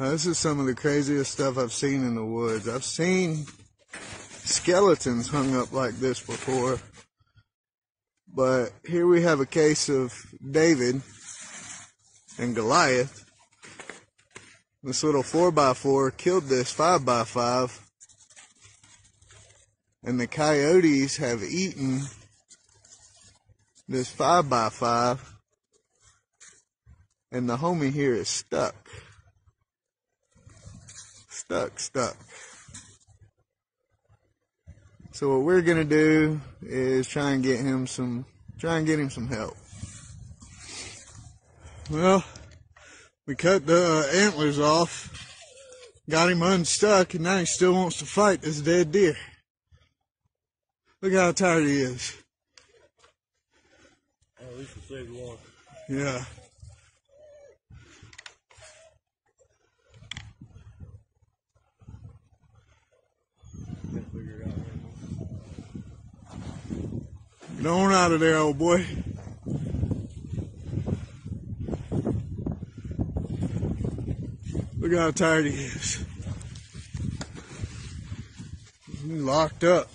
Now, this is some of the craziest stuff I've seen in the woods. I've seen skeletons hung up like this before. But here we have a case of David and Goliath. This little 4x4 killed this 5x5. And the coyotes have eaten this 5x5. And the homie here is stuck. Stuck, stuck. So what we're gonna do is try and get him some, try and get him some help. Well, we cut the uh, antlers off, got him unstuck, and now he still wants to fight this dead deer. Look how tired he is. At least we saved one. Yeah. Out. Get on out of there, old boy. Look how tired he is. He's locked up.